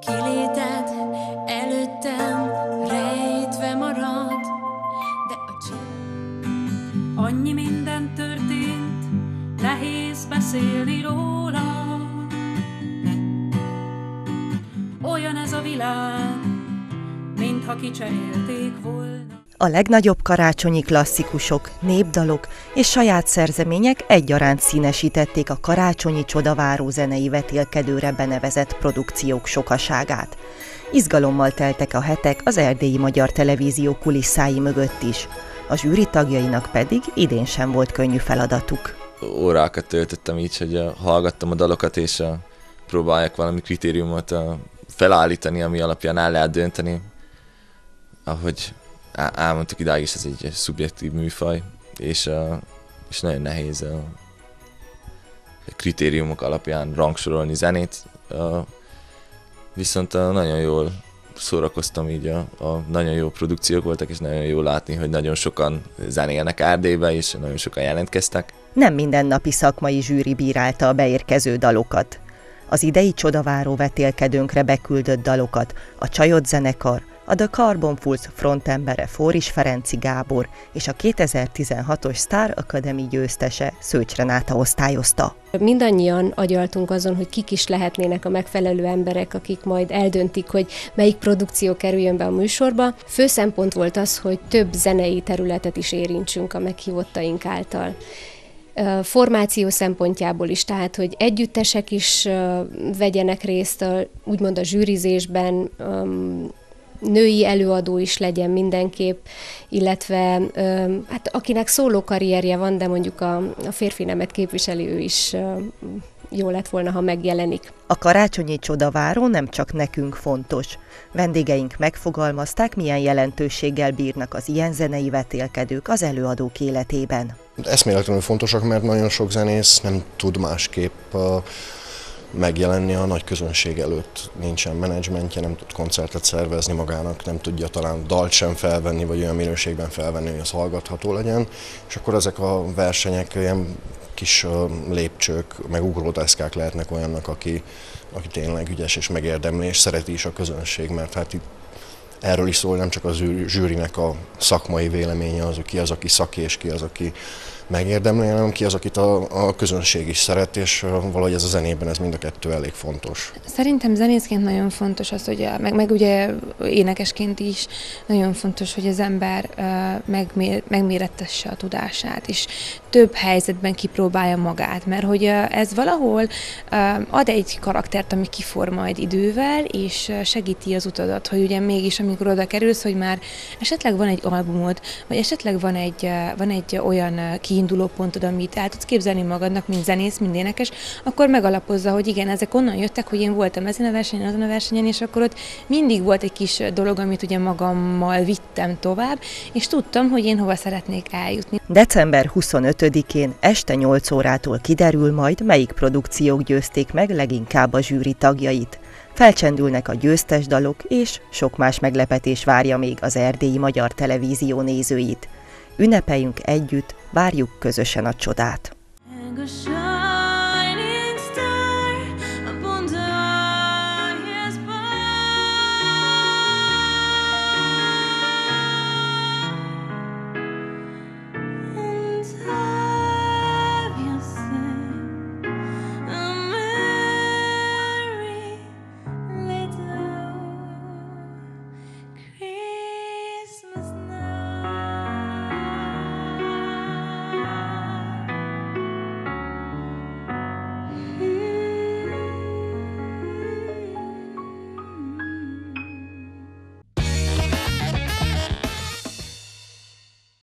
Kiléted előttem rejtve marad, de a csillag... Annyi minden történt, nehéz beszélni róla. Olyan ez a világ, mintha kicserélték volna. A legnagyobb karácsonyi klasszikusok, népdalok és saját szerzemények egyaránt színesítették a karácsonyi csodaváró zenei vetélkedőre benevezett produkciók sokaságát. Izgalommal teltek a hetek az erdélyi magyar televízió kulisszái mögött is. A zsűri tagjainak pedig idén sem volt könnyű feladatuk. Órákat töltöttem így, hogy uh, hallgattam a dalokat, és uh, próbálják valami kritériumot uh, felállítani, ami alapján el lehet dönteni. Ahogy elmondtuk idáig is, ez egy szubjektív műfaj, és, és nagyon nehéz uh, kritériumok alapján rangsorolni zenét. Viszont nagyon jól szórakoztam így, a, a nagyon jó produkciók voltak, és nagyon jó látni, hogy nagyon sokan zenélnek Erdélybe, és nagyon sokan jelentkeztek. Nem mindennapi szakmai zsűri bírálta a beérkező dalokat. Az idei csodaváró vetélkedőnkre beküldött dalokat a Csajot zenekar, a The Carbon Fools frontembere Fóris Ferenci Gábor és a 2016-os Star Academy győztese Szőcs Renáta osztályozta. Mindannyian agyaltunk azon, hogy kik is lehetnének a megfelelő emberek, akik majd eldöntik, hogy melyik produkció kerüljön be a műsorba. Fő szempont volt az, hogy több zenei területet is érintsünk a meghívottaink által formáció szempontjából is, tehát hogy együttesek is vegyenek részt a, úgymond a zsűrizésben, női előadó is legyen mindenképp, illetve hát akinek szóló karrierje van, de mondjuk a, a férfi nemet képviselő ő is jó lett volna, ha megjelenik. A karácsonyi csodaváró nem csak nekünk fontos. Vendégeink megfogalmazták, milyen jelentőséggel bírnak az ilyen zenei vetélkedők az előadók életében. Eszméletlenül fontosak, mert nagyon sok zenész nem tud másképp megjelenni a nagy közönség előtt. Nincsen menedzsmentje, nem tud koncertet szervezni magának, nem tudja talán dalt sem felvenni, vagy olyan minőségben felvenni, hogy az hallgatható legyen. És akkor ezek a versenyek ilyen kis lépcsők, meg ugródeszkák lehetnek olyannak, aki, aki tényleg ügyes és megérdemli, és szereti is a közönség, mert hát itt erről is szól nem csak az zsűrinek a szakmai véleménye, az, ki az, aki szaki, és ki az, aki megérdemli, hanem ki az, akit a, a közönség is szeret, és valahogy ez a zenében ez mind a kettő elég fontos. Szerintem zenészként nagyon fontos az, hogy meg, meg ugye énekesként is nagyon fontos, hogy az ember uh, megmér, megmérettesse a tudását, és több helyzetben kipróbálja magát, mert hogy uh, ez valahol uh, ad egy karaktert, ami kiform majd idővel, és segíti az utadat, hogy ugye mégis, amikor oda kerülsz, hogy már esetleg van egy albumod, vagy esetleg van egy, van egy olyan ki kiinduló pontod, amit el tudsz képzelni magadnak, mint zenész, mint énekes, akkor megalapozza, hogy igen, ezek onnan jöttek, hogy én voltam ezen a versenyen, azon a versenyen, és akkor ott mindig volt egy kis dolog, amit ugye magammal vittem tovább, és tudtam, hogy én hova szeretnék eljutni. December 25-én este 8 órától kiderül majd, melyik produkciók győzték meg leginkább a zsűri tagjait. Felcsendülnek a győztes dalok, és sok más meglepetés várja még az erdélyi magyar televízió nézőit. Ünnepeljünk együtt, várjuk közösen a csodát.